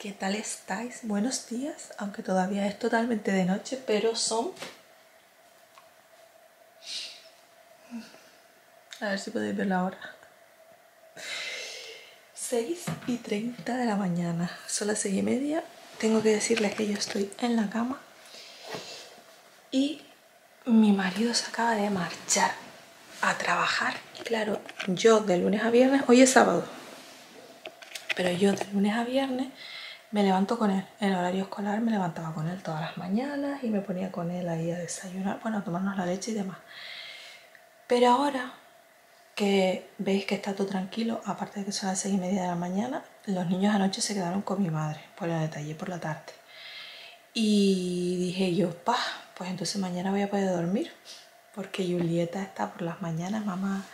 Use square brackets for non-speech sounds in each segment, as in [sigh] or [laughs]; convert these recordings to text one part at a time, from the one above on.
¿Qué tal estáis? Buenos días, aunque todavía es totalmente de noche, pero son... A ver si podéis ver la hora. 6 y 30 de la mañana. Son las 6 y media. Tengo que decirles que yo estoy en la cama. Y mi marido se acaba de marchar a trabajar. Claro, yo de lunes a viernes, hoy es sábado, pero yo de lunes a viernes me levanto con él. En horario escolar me levantaba con él todas las mañanas y me ponía con él ahí a desayunar, bueno, a tomarnos la leche y demás. Pero ahora que veis que está todo tranquilo, aparte de que son las seis y media de la mañana, los niños anoche se quedaron con mi madre, por el detalle por la tarde. Y dije yo, pa, pues entonces mañana voy a poder dormir, porque Julieta está por las mañanas, mamá,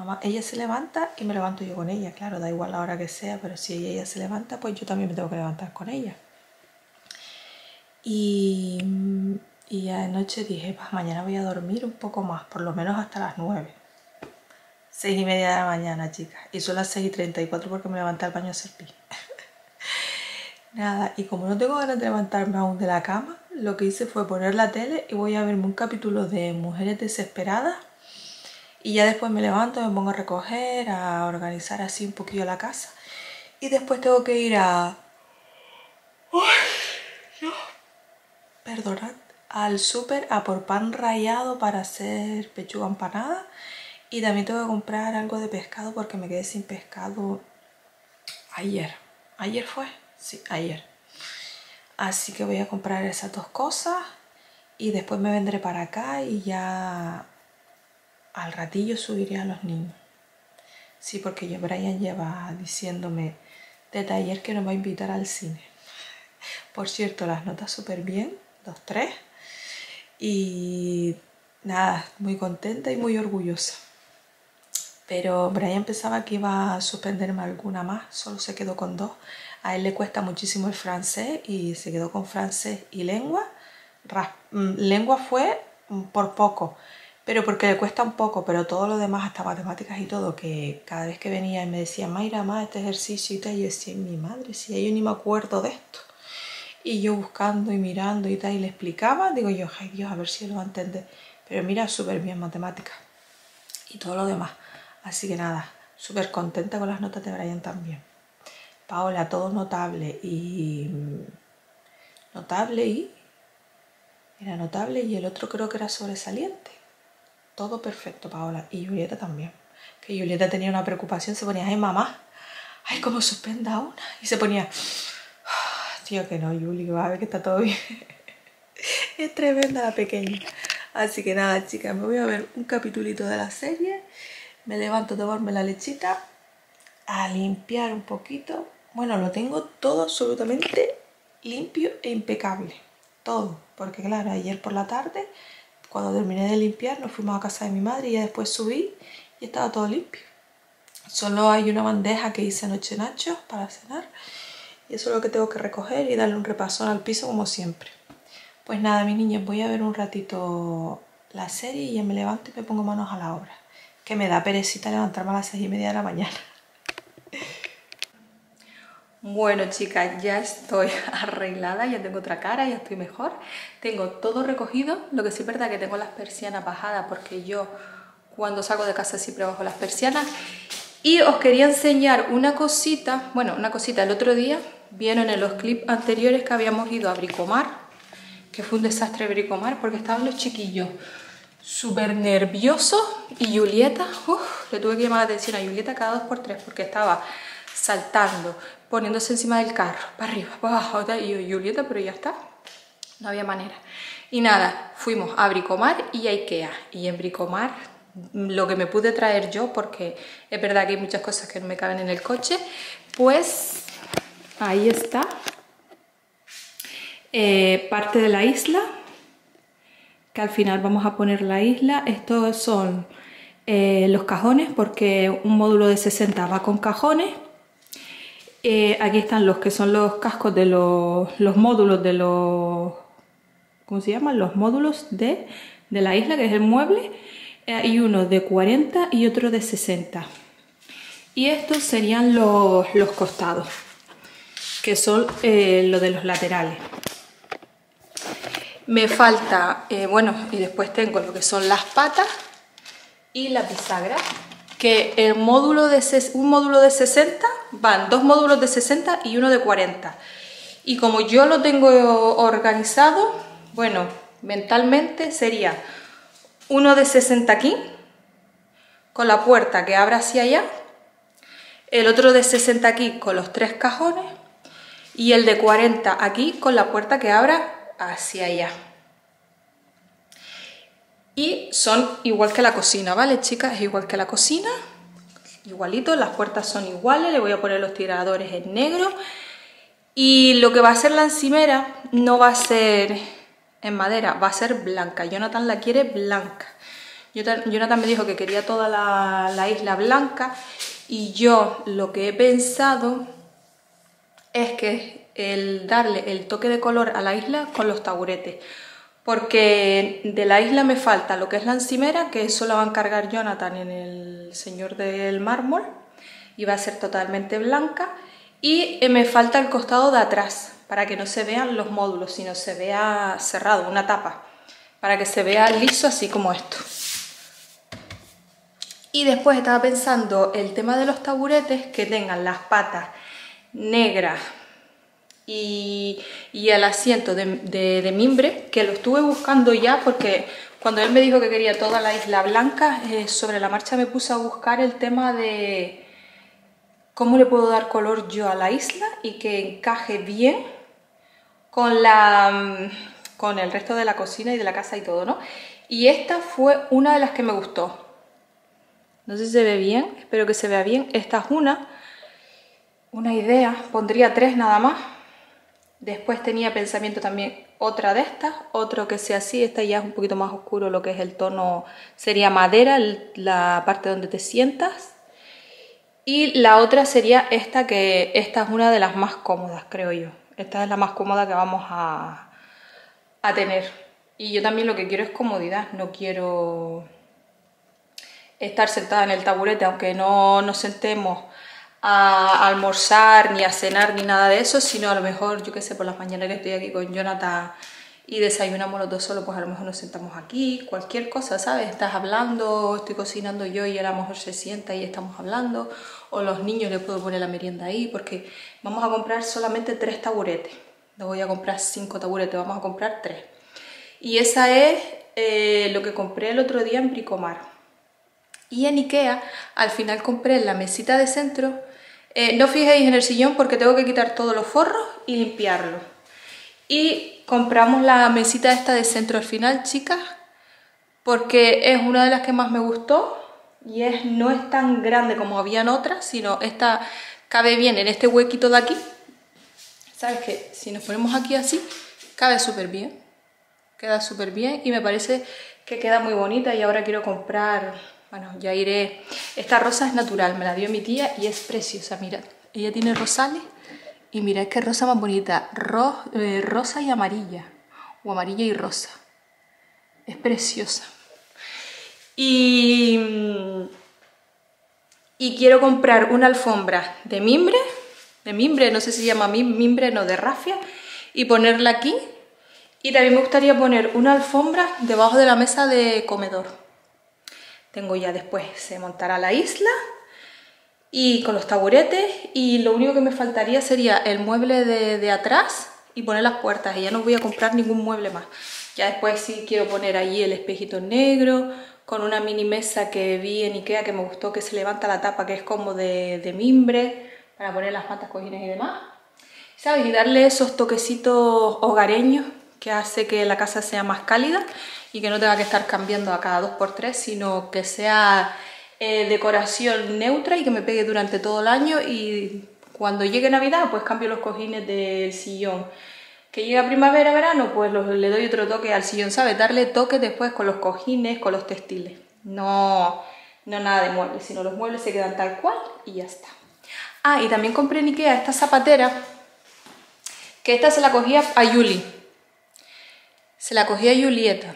mamá, ella se levanta y me levanto yo con ella, claro, da igual la hora que sea, pero si ella, se levanta, pues yo también me tengo que levantar con ella. Y, y anoche dije, pues mañana voy a dormir un poco más, por lo menos hasta las nueve. Seis y media de la mañana, chicas. Y son las seis y treinta y cuatro porque me levanté al baño a hacer pis. [laughs] Nada, y como no tengo ganas de levantarme aún de la cama, lo que hice fue poner la tele y voy a verme un capítulo de Mujeres Desesperadas. Y ya después me levanto, me pongo a recoger, a organizar así un poquillo la casa. Y después tengo que ir a... Uy, no. Perdonad. Al súper a por pan rallado para hacer pechuga empanada y también tengo que comprar algo de pescado porque me quedé sin pescado ayer. ¿Ayer fue? Sí, ayer. Así que voy a comprar esas dos cosas y después me vendré para acá y ya al ratillo subiré a los niños. Sí, porque yo Brian lleva diciéndome desde ayer que nos va a invitar al cine. Por cierto, las notas súper bien, dos, tres. Y nada, muy contenta y muy orgullosa pero Brian pensaba que iba a suspenderme alguna más, solo se quedó con dos. A él le cuesta muchísimo el francés y se quedó con francés y lengua. Mm, lengua fue por poco, pero porque le cuesta un poco, pero todo lo demás, hasta matemáticas y todo, que cada vez que venía y me decía, Mayra, más este ejercicio y tal, yo decía, mi madre, si yo ni me acuerdo de esto. Y yo buscando y mirando y tal, y le explicaba, digo yo, ay Dios, a ver si él lo va a entender. Pero mira, súper bien matemáticas y todo lo demás. Así que nada, súper contenta con las notas de Brian también. Paola, todo notable y... Notable y... Era notable y el otro creo que era sobresaliente. Todo perfecto, Paola. Y Julieta también. Que Julieta tenía una preocupación, se ponía, ay mamá, ay cómo suspenda una. Y se ponía, ah, tío que no, Juli, que va a ver que está todo bien. [laughs] es tremenda la pequeña. Así que nada, chicas, me voy a ver un capitulito de la serie me levanto a tomarme la lechita, a limpiar un poquito. Bueno, lo tengo todo absolutamente limpio e impecable. Todo. Porque claro, ayer por la tarde, cuando terminé de limpiar, nos fuimos a casa de mi madre y ya después subí y estaba todo limpio. Solo hay una bandeja que hice anoche nachos para cenar. Y eso es lo que tengo que recoger y darle un repasón al piso como siempre. Pues nada, mis niñas, voy a ver un ratito la serie y ya me levanto y me pongo manos a la obra que me da perecita levantarme a las seis y media de la mañana. Bueno chicas, ya estoy [laughs] arreglada, ya tengo otra cara, ya estoy mejor. Tengo todo recogido, lo que sí es verdad que tengo las persianas bajadas porque yo cuando salgo de casa siempre bajo las persianas. Y os quería enseñar una cosita, bueno, una cosita, el otro día vieron en los clips anteriores que habíamos ido a Bricomar, que fue un desastre Bricomar porque estaban los chiquillos súper nervioso y Julieta, le tuve que llamar la atención a Julieta cada dos por tres porque estaba saltando, poniéndose encima del carro, para arriba, para abajo, y Julieta, pero ya está, no había manera. Y nada, fuimos a Bricomar y a Ikea, y en Bricomar lo que me pude traer yo, porque es verdad que hay muchas cosas que no me caben en el coche, pues ahí está, eh, parte de la isla, que al final vamos a poner la isla. Estos son eh, los cajones porque un módulo de 60 va con cajones. Eh, aquí están los que son los cascos de los, los módulos de los... ¿Cómo se llaman? Los módulos de, de la isla, que es el mueble. Eh, hay uno de 40 y otro de 60. Y estos serían los, los costados, que son eh, lo de los laterales. Me falta, bueno, y después tengo lo que son las patas y la bisagra que el módulo de, un módulo de 60 van dos módulos de 60 y uno de 40. Y como yo lo tengo organizado, bueno, mentalmente sería uno de 60 aquí, con la puerta que abra hacia allá, el otro de 60 aquí con los tres cajones y el de 40 aquí con la puerta que abra hacia allá. Y son igual que la cocina, ¿vale, chicas? Es igual que la cocina, igualito, las puertas son iguales, le voy a poner los tiradores en negro. Y lo que va a ser la encimera no va a ser en madera, va a ser blanca. Jonathan la quiere blanca. Jonathan me dijo que quería toda la, la isla blanca y yo lo que he pensado es que el darle el toque de color a la isla con los taburetes porque de la isla me falta lo que es la encimera, que eso la va a encargar Jonathan en el Señor del Mármol, y va a ser totalmente blanca, y eh, me falta el costado de atrás, para que no se vean los módulos, sino se vea cerrado, una tapa, para que se vea liso así como esto. Y después estaba pensando el tema de los taburetes, que tengan las patas negras, y, el asiento de, mimbre, que lo estuve buscando ya porque cuando él me dijo que quería toda la isla blanca, eh, sobre la marcha me puse a buscar el tema de cómo le puedo dar color yo a la isla y que encaje bien con, la, mm, con el resto de la cocina y de la casa y todo, ¿no? Y esta fue una de las que me gustó. No sé si se ve bien, espero que se vea bien. Esta es una, una idea, pondría tres nada más Después tenía pensamiento también otra de estas, otro que sea así, esta ya es un poquito más oscuro, lo que es el tono sería madera, la parte donde te sientas. Y la otra sería esta, que esta es una de las más cómodas, creo yo. Esta es la más cómoda que vamos a, a tener. Y yo también lo que quiero es comodidad, no quiero estar sentada en el taburete, aunque no nos sentemos a almorzar, ni a cenar, ni nada de eso, sino a lo mejor, yo qué sé, por las mañanas que estoy aquí con Jonathan y desayunamos los dos solos, pues a lo mejor nos sentamos aquí, cualquier cosa, ¿sabes? Estás hablando, estoy cocinando yo y a lo mejor se sienta y estamos hablando, o los niños le puedo poner la merienda ahí, porque vamos a comprar solamente tres taburetes, no voy a comprar cinco taburetes, vamos a comprar tres. Y esa es eh, lo que compré el otro día en Bricomar. Y en Ikea al final compré la mesita de centro eh, no fijéis en el sillón porque tengo que quitar todos los forros y limpiarlo. Y compramos la mesita esta de centro al final, chicas, porque es una de las que más me gustó y es, no es tan grande como habían otras, sino esta cabe bien en este huequito de aquí. ¿Sabes qué? Si nos ponemos aquí así, cabe súper bien. Queda súper bien y me parece que queda muy bonita y ahora quiero comprar bueno, ya iré... Esta rosa es natural, me la dio mi tía y es preciosa, mirad. Ella tiene rosales y mirad qué rosa más bonita. Eh, rosa y amarilla. O amarilla y rosa. Es preciosa. Y... Y quiero comprar una alfombra de mimbre. De mimbre, no sé si se llama mimbre, no, de rafia. Y ponerla aquí. Y también me gustaría poner una alfombra debajo de la mesa de comedor tengo ya después, se montará la isla y con los taburetes y lo único que me faltaría sería el mueble de, atrás y poner las puertas y ya no voy a comprar ningún mueble más. Ya después sí quiero poner allí el espejito negro con una mini mesa que vi en Ikea que me gustó que se levanta la tapa que es como de, de mimbre para poner las matas, cojines y demás. ¿Sabes? Y darle esos toquecitos hogareños que hace que la casa sea más cálida y que no tenga que estar cambiando a cada dos por tres, sino que sea eh, decoración neutra y que me pegue durante todo el año y cuando llegue Navidad pues cambio los cojines del sillón. Que llega primavera, verano, pues le doy otro toque al sillón, ¿sabes? Darle toque después con los cojines, con los textiles. No, no nada de muebles, sino los muebles se quedan tal cual y ya está. Ah, y también compré en Ikea esta zapatera, que esta se la cogía a Yuli. Se la cogía a Julieta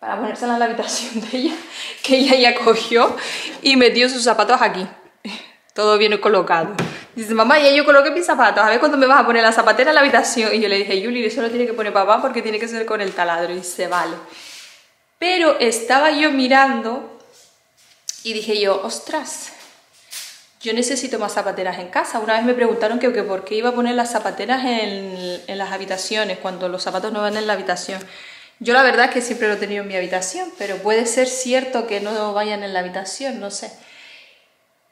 para ponérsela en la habitación de ella, [laughs] que ella ya cogió y metió sus zapatos aquí. [laughs] Todo bien colocado. Dice, mamá, ya yo coloqué mis zapatos, a ver cuándo me vas a poner la zapatera en la habitación. Y yo le dije, Yuli, eso lo tiene que poner papá porque tiene que ser con el taladro. Y dice, vale. Pero estaba yo mirando y dije yo, ostras, yo necesito más zapateras en casa. Una vez me preguntaron que, por qué iba a poner las zapateras en, en las habitaciones, cuando los zapatos no van en la habitación. Yo la verdad es que siempre lo he tenido en mi habitación, pero puede ser cierto que no vayan en la habitación, no sé.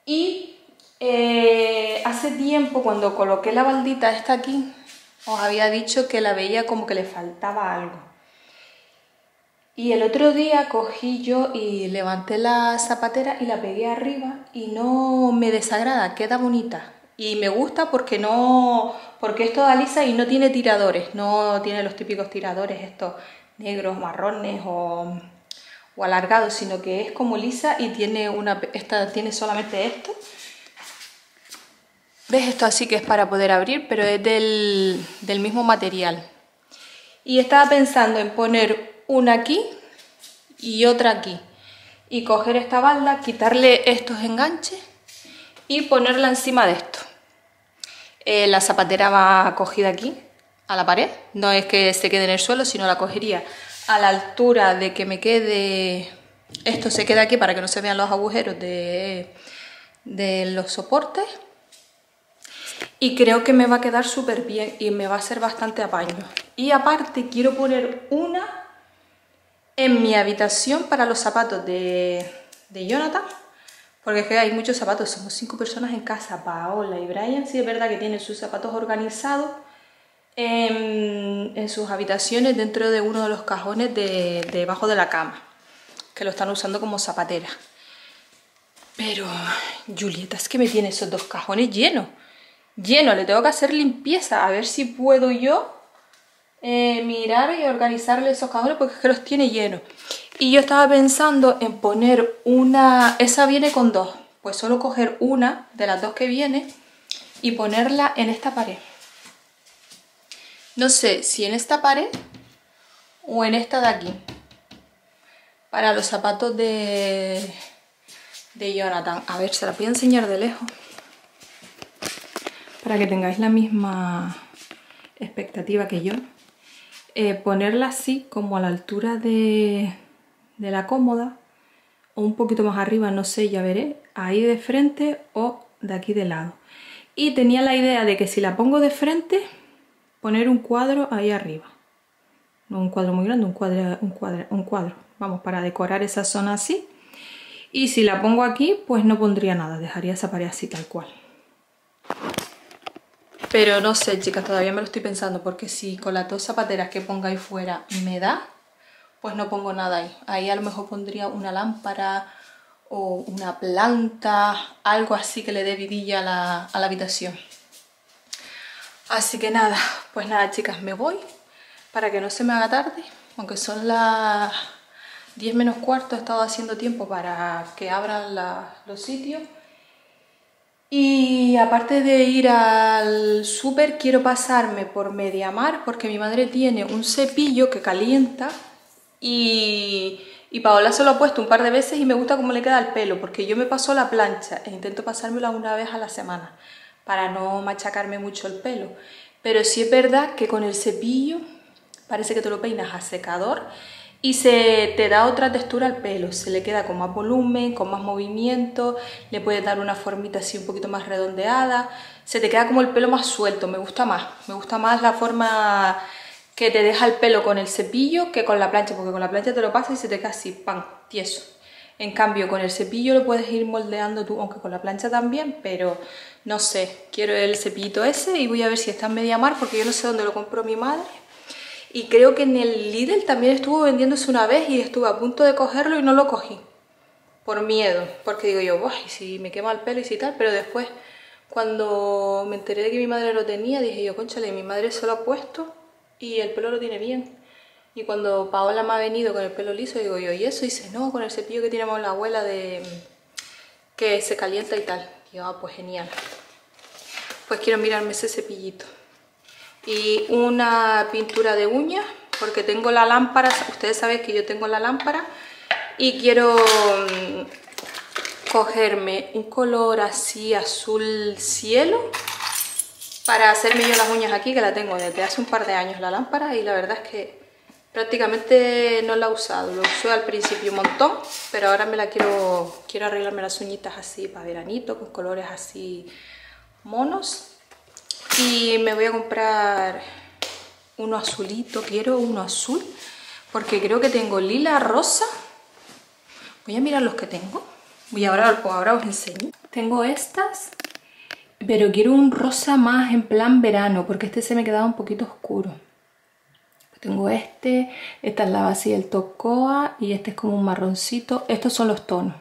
Y eh, hace tiempo, cuando coloqué la baldita esta aquí, os había dicho que la veía como que le faltaba algo. Y el otro día cogí yo y levanté la zapatera y la pegué arriba y no me desagrada, queda bonita. Y me gusta porque no porque es toda lisa y no tiene tiradores, no tiene los típicos tiradores estos negros, marrones o, o alargados, sino que es como lisa y tiene una esta tiene solamente esto ¿Ves esto así que es para poder abrir? Pero es del, mismo material. Y estaba pensando en poner una aquí y otra aquí. Y coger esta balda, quitarle estos enganches y ponerla encima de esto. Eh, la zapatera va cogida aquí, a la pared. No es que se quede en el suelo, sino la cogería a la altura de que me quede... Esto se queda aquí para que no se vean los agujeros de, de los soportes y creo que me va a quedar súper bien y me va a ser bastante apaño. Y aparte quiero poner una en mi habitación para los zapatos de, de Jonathan, porque es que hay muchos zapatos, somos cinco personas en casa, Paola y Brian, sí es verdad que tienen sus zapatos organizados en, sus habitaciones dentro de uno de los cajones de, debajo de la cama, que lo están usando como zapatera. Pero, Julieta, es que me tiene esos dos cajones llenos lleno, le tengo que hacer limpieza, a ver si puedo yo eh, mirar y organizarle esos cajones porque es que los tiene llenos. Y yo estaba pensando en poner una, esa viene con dos, pues solo coger una de las dos que viene y ponerla en esta pared. No sé si en esta pared o en esta de aquí. Para los zapatos de, de Jonathan. A ver, se la voy a enseñar de lejos para que tengáis la misma expectativa que yo, eh, ponerla así como a la altura de, de la cómoda o un poquito más arriba, no sé, ya veré, ahí de frente o de aquí de lado. Y tenía la idea de que si la pongo de frente, poner un cuadro ahí arriba. No un cuadro muy grande, un cuadro, un cuadro, un cuadro. Vamos, para decorar esa zona así. Y si la pongo aquí, pues no pondría nada, dejaría esa pared así tal cual. Pero no sé, chicas, todavía me lo estoy pensando porque si con las dos zapateras que ponga ahí fuera me da, pues no pongo nada ahí. Ahí a lo mejor pondría una lámpara o una planta, algo así que le dé vidilla a la, a la habitación. Así que nada, pues nada, chicas, me voy para que no se me haga tarde, aunque son las 10 menos cuarto, he estado haciendo tiempo para que abran los sitios. Y aparte de ir al súper, quiero pasarme por Mediamar porque mi madre tiene un cepillo que calienta y, y Paola se lo ha puesto un par de veces y me gusta cómo le queda el pelo porque yo me paso la plancha e intento pasármela una vez a la semana para no machacarme mucho el pelo. Pero sí es verdad que con el cepillo parece que te lo peinas a secador y se te da otra textura al pelo, se le queda con más volumen, con más movimiento, le puedes dar una formita así un poquito más redondeada, se te queda como el pelo más suelto, me gusta más, me gusta más la forma que te deja el pelo con el cepillo que con la plancha, porque con la plancha te lo pasas y se te queda así, pan, tieso. En cambio, con el cepillo lo puedes ir moldeando tú, aunque con la plancha también, pero no sé, quiero el cepillito ese y voy a ver si está en media mar, porque yo no sé dónde lo compró mi madre, y creo que en el Lidl también estuvo vendiéndose una vez y estuve a punto de cogerlo y no lo cogí. Por miedo, porque digo yo, y si me quema el pelo y si tal, pero después cuando me enteré de que mi madre lo tenía, dije yo, conchale, mi madre se lo ha puesto y el pelo lo tiene bien. Y cuando Paola me ha venido con el pelo liso, digo yo, ¿y eso? Dice, no, con el cepillo que tenemos la abuela de que se calienta y tal. Y yo, ah, pues genial. Pues quiero mirarme ese cepillito. Y una pintura de uñas, porque tengo la lámpara, ustedes saben que yo tengo la lámpara, y quiero mm, cogerme un color así azul cielo para hacerme yo las uñas aquí, que la tengo desde hace un par de años la lámpara y la verdad es que prácticamente no la he usado. Lo usé al principio un montón, pero ahora me la quiero, quiero arreglarme las uñitas así para veranito, con colores así monos. Y me voy a comprar uno azulito, quiero uno azul, porque creo que tengo lila, rosa. Voy a mirar los que tengo. Voy ahora, ahora os enseño. Tengo estas pero quiero un rosa más en plan verano, porque este se me quedaba un poquito oscuro. Tengo este, esta es la base del Tocoa y este es como un marroncito. Estos son los tonos.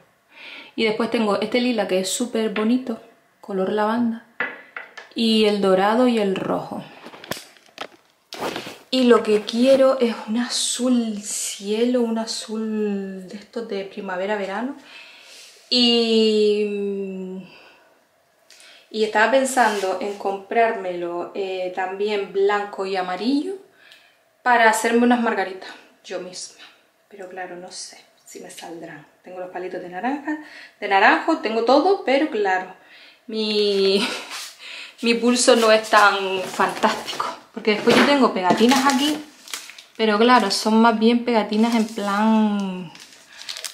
Y después tengo este lila que es súper bonito, color lavanda. Y el dorado y el rojo. Y lo que quiero es un azul cielo, un azul de estos de primavera-verano. Y y estaba pensando en comprármelo eh, también blanco y amarillo para hacerme unas margaritas yo misma. Pero claro, no sé si me saldrán. Tengo los palitos de naranja, de naranjo, tengo todo, pero claro, mi, [laughs] mi pulso no es tan fantástico. Porque después yo tengo pegatinas aquí, pero claro, son más bien pegatinas en plan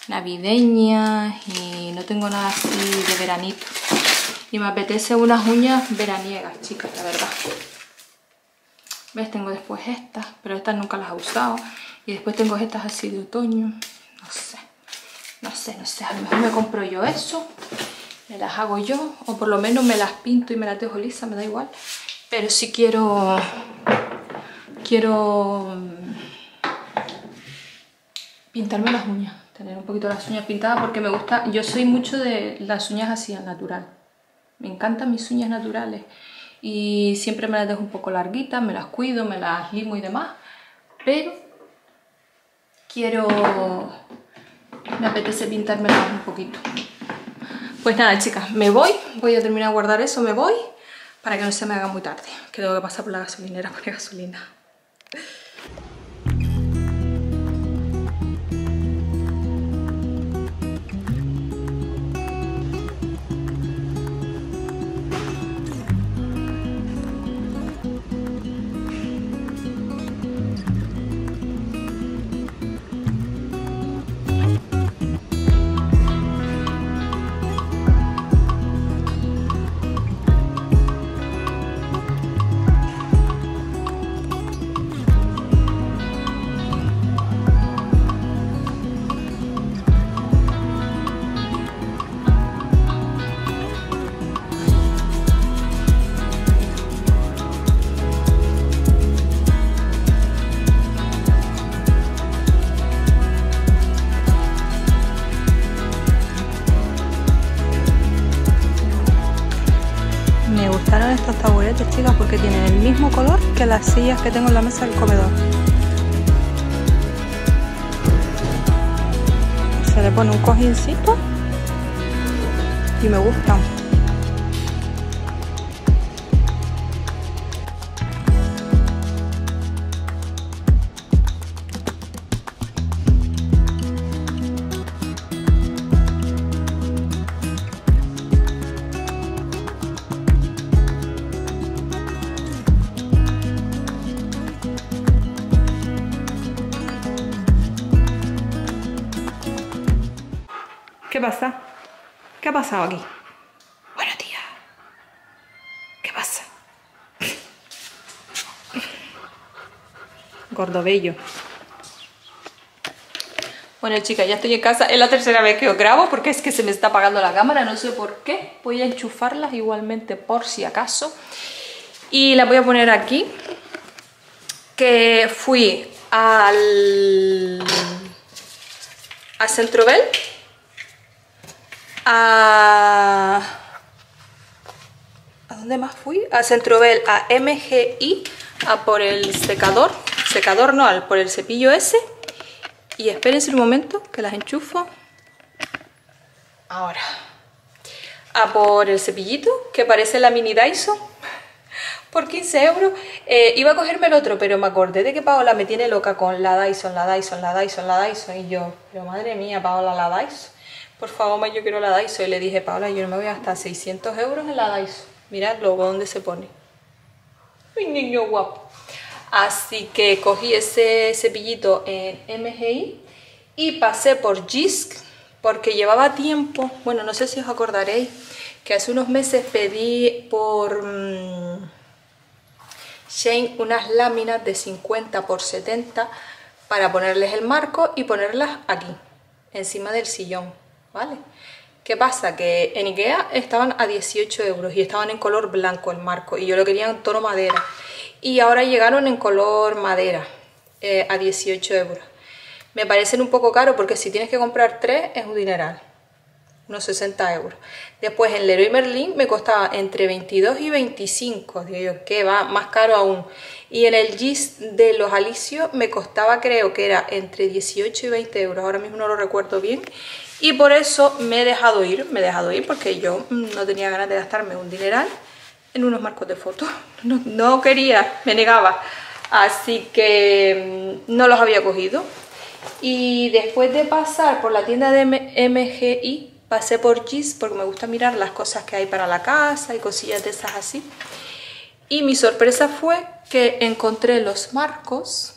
navideñas y no tengo nada así de veranito. Y me apetece unas uñas veraniegas, chicas, la verdad. ¿Ves? Tengo después estas, pero estas nunca las he usado. Y después tengo estas así de otoño. No sé, no sé, no sé. A lo mejor me compro yo eso. Me las hago yo. O por lo menos me las pinto y me las dejo lisas, me da igual. Pero si quiero... Quiero... Mm, pintarme las uñas. Tener un poquito las uñas pintadas porque me gusta... Yo soy mucho de las uñas así al natural. Me encantan mis uñas naturales y siempre me las dejo un poco larguitas, me las cuido, me las limo y demás, pero quiero... me apetece pintármelas un poquito. Pues nada, chicas, me voy, voy a terminar de guardar eso, me voy, para que no se me haga muy tarde, que tengo que pasar por la gasolinera [laughs] a poner gasolina. Las sillas que tengo en la mesa del comedor. Se le pone un cojincito y me gustan. ¿Qué pasa? ¿Qué ha pasado aquí? Bueno, tía. ¿Qué pasa? Gordobello. Bueno, chicas, ya estoy en casa. Es la tercera vez que os grabo porque es que se me está apagando la cámara. No sé por qué. Voy a enchufarlas igualmente por si acaso. Y la voy a poner aquí. Que fui al... a Centrobel a... ¿A dónde más fui? A Centrobel, a MGI, a por el secador. Secador no, por el cepillo ese. Y espérense un momento que las enchufo. Ahora. a por el cepillito que parece la mini Dyson por 15 euros. Eh, iba a cogerme el otro, pero me acordé de que Paola me tiene loca con la Dyson, la Dyson, la Dyson, la Dyson. Y yo, pero madre mía, Paola, la Dyson. Por favor, yo quiero la Dyson. Y le dije, Paola, yo no me voy a gastar 600 euros en la Dyson. Mira el logo donde se pone. Mi niño guapo. Así que cogí ese cepillito en MGI y pasé por Jisk porque llevaba tiempo, bueno, no sé si os acordaréis, que hace unos meses pedí por mm, Shane unas láminas de 50 por 70 para ponerles el marco y ponerlas aquí, encima del sillón, ¿vale? ¿Qué pasa? Que en Ikea estaban a 18 euros y estaban en color blanco el marco y yo lo quería en tono madera. Y ahora llegaron en color madera eh, a 18 euros. Me parecen un poco caro porque si tienes que comprar tres es un dineral unos 60 euros. Después en Leroy Merlin me costaba entre 22 y 25, digo yo, que va más caro aún. Y en el Gis de los Alicios me costaba creo que era entre 18 y 20 euros, ahora mismo no lo recuerdo bien. Y por eso me he dejado ir, me he dejado ir porque yo no tenía ganas de gastarme un dineral en unos marcos de fotos. [laughs] No, no quería, me negaba. Así que mm, no los había cogido. Y después de pasar por la tienda de MGI, pasé por Gis porque me gusta mirar las cosas que hay para la casa y cosillas de esas así. Y mi sorpresa fue que encontré los marcos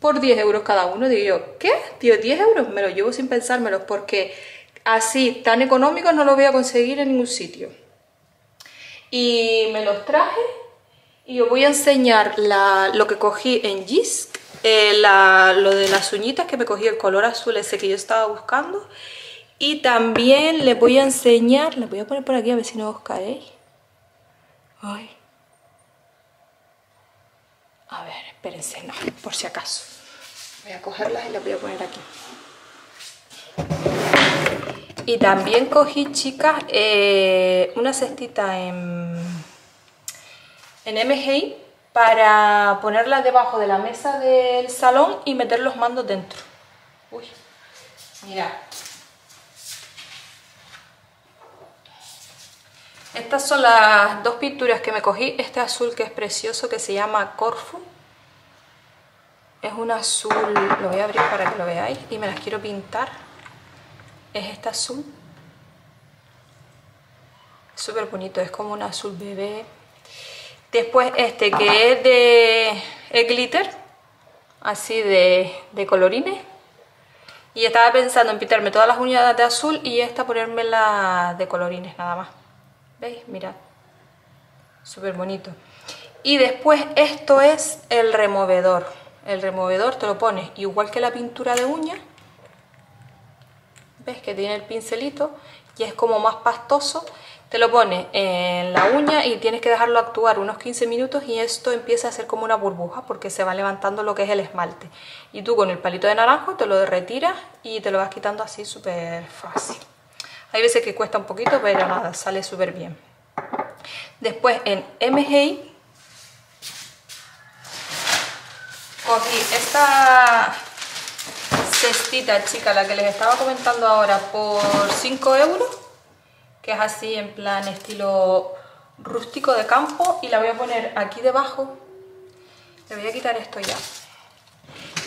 por 10 euros cada uno. Digo yo, ¿qué? Tío, 10 euros me los llevo sin pensármelos porque así, tan económicos no los voy a conseguir en ningún sitio. Y me los traje y os voy a enseñar lo que cogí en Gis, eh, lo de las uñitas que me cogí el color azul ese que yo estaba buscando y también les voy a enseñar, les voy a poner por aquí a ver si no os caéis. Ay. A ver, espérense, no, por si acaso. Voy a cogerlas y las voy a poner aquí. Y también cogí, chicas, eh, una cestita en, en MGI para ponerla debajo de la mesa del salón y meter los mandos dentro. Uy, mirad. Estas son las dos pinturas que me cogí. Este azul que es precioso que se llama Corfu. Es un azul, lo voy a abrir para que lo veáis y me las quiero pintar. Es este azul. Súper bonito, es como un azul bebé. Después este que es de glitter, así de, colorines. Y estaba pensando en pintarme todas las uñas de azul y esta ponérmela de colorines nada más. ¿Veis? Mirad. Súper bonito. Y después esto es el removedor. El removedor te lo pones igual que la pintura de uña. ¿Ves que tiene el pincelito? Y es como más pastoso. Te lo pones en la uña y tienes que dejarlo actuar unos 15 minutos y esto empieza a ser como una burbuja porque se va levantando lo que es el esmalte. Y tú con el palito de naranjo te lo retiras y te lo vas quitando así súper fácil. Hay veces que cuesta un poquito, pero nada, sale súper bien. Después en MGI cogí esta cestita chica, la que les estaba comentando ahora, por 5 euros, que es así en plan estilo rústico de campo y la voy a poner aquí debajo. Le voy a quitar esto ya.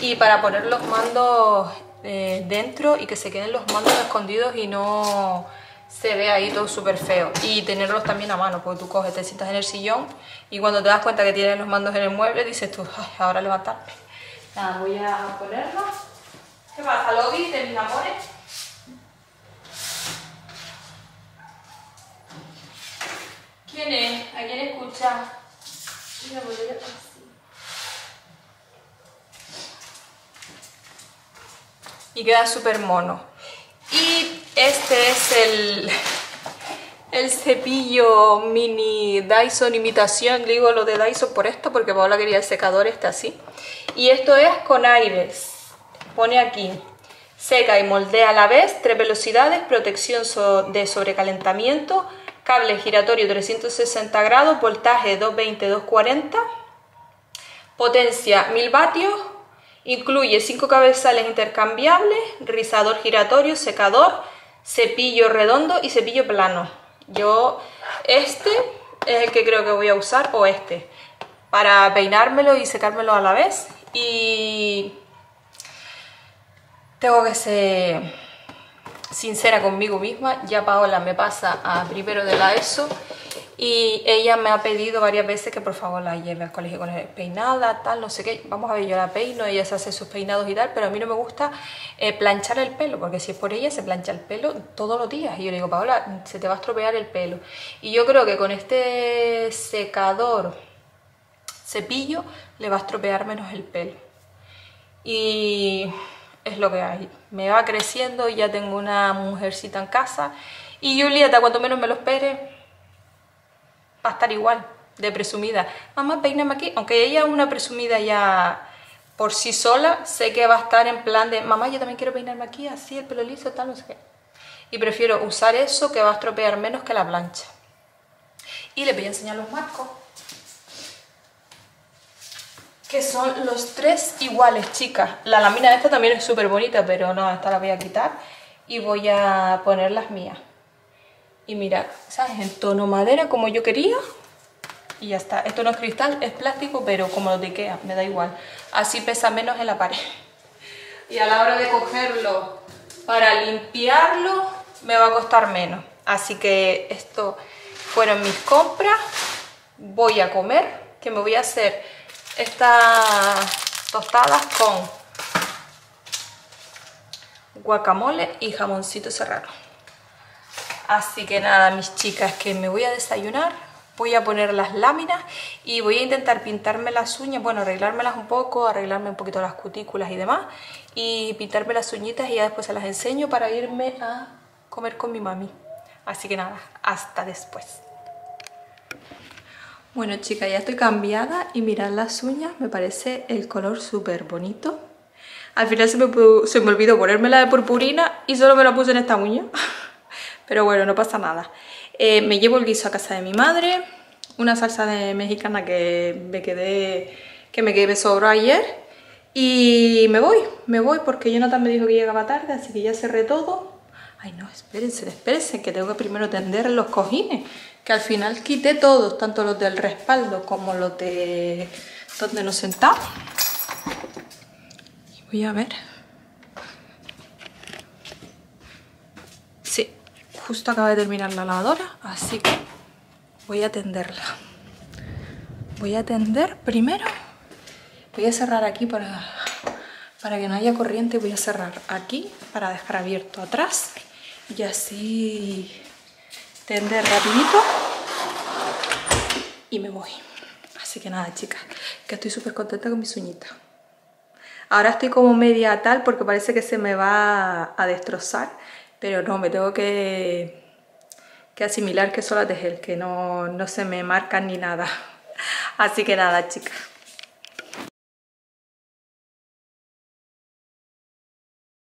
Y para poner los mandos eh, dentro y que se queden los mandos escondidos y no se ve ahí todo súper feo. Y tenerlos también a mano, porque tú coges, te sientas en el sillón y cuando te das cuenta que tienes los mandos en el mueble, dices tú, ahora levantarme. Nada, voy a ponerlos. ¿Qué pasa, lobby de mis amores? ¿Quién es? ¿A quién escucha? Mira, voy a... y queda súper mono. Y este es el, el cepillo mini Dyson imitación, digo lo de Dyson por esto porque Paola quería el secador este así. Y esto es con aires, pone aquí, seca y moldea a la vez, tres velocidades, protección de sobrecalentamiento, cable giratorio 360 grados, voltaje 220-240, potencia 1000 vatios, Incluye cinco cabezales intercambiables, rizador giratorio, secador, cepillo redondo y cepillo plano. Yo este es el que creo que voy a usar o este para peinármelo y secármelo a la vez y tengo que ser sincera conmigo misma, ya Paola me pasa a primero de la ESO y ella me ha pedido varias veces que por favor la lleve al colegio con el peinada, tal, no sé qué, vamos a ver, yo la peino, ella se hace sus peinados y tal, pero a mí no me gusta eh, planchar el pelo, porque si es por ella se plancha el pelo todos los días, y yo le digo, Paola, se te va a estropear el pelo, y yo creo que con este secador cepillo le va a estropear menos el pelo, y es lo que hay, me va creciendo ya tengo una mujercita en casa, y Julieta, cuanto menos me lo espere, va a estar igual, de presumida. Mamá, peíname aquí. Aunque ella es una presumida ya por sí sola, sé que va a estar en plan de, mamá, yo también quiero peinarme aquí, así, el pelo liso, tal, no sé qué. Y prefiero usar eso que va a estropear menos que la plancha. Y les voy a enseñar los marcos. Que son los tres iguales, chicas. La lámina esta también es súper bonita, pero no, esta la voy a quitar. Y voy a poner las mías. Y mirad, ¿sabes? En tono madera como yo quería. Y ya está. Esto no es cristal, es plástico, pero como lo de Ikea, me da igual. Así pesa menos en la pared. [laughs] Y a la hora de cogerlo para limpiarlo, me va a costar menos. Así que esto fueron mis compras. Voy a comer, que me voy a hacer estas tostadas con guacamole y jamoncito serrano. Así que nada, mis chicas, que me voy a desayunar, voy a poner las láminas y voy a intentar pintarme las uñas, bueno, arreglármelas un poco, arreglarme un poquito las cutículas y demás, y pintarme las uñitas y ya después se las enseño para irme a comer con mi mami. Así que nada, hasta después. Bueno chicas, ya estoy cambiada y mirad las uñas, me parece el color súper bonito. Al final se me, se me olvidó ponerme la de purpurina y solo me la puse en esta uña. [laughs] Pero bueno, no pasa nada. Eh, me llevo el guiso a casa de mi madre, una salsa de mexicana que me quedé, que me quedé sobró ayer. Y me voy, me voy porque Jonathan me dijo que llegaba tarde, así que ya cerré todo. Ay no, espérense, espérense, que tengo que primero tender los cojines. Que al final quité todos, tanto los del respaldo como los de donde nos sentamos. Voy a ver. Justo acaba de terminar la lavadora, así que voy a tenderla. Voy a tender primero, voy a cerrar aquí para, para que no haya corriente, voy a cerrar aquí para dejar abierto atrás y así tender rapidito y me voy. Así que nada, chicas, que estoy súper contenta con mis uñitas. Ahora estoy como media tal porque parece que se me va a destrozar pero no, me tengo que, que asimilar que son las gel, que no, no se me marcan ni nada. [laughs] Así que nada, chicas.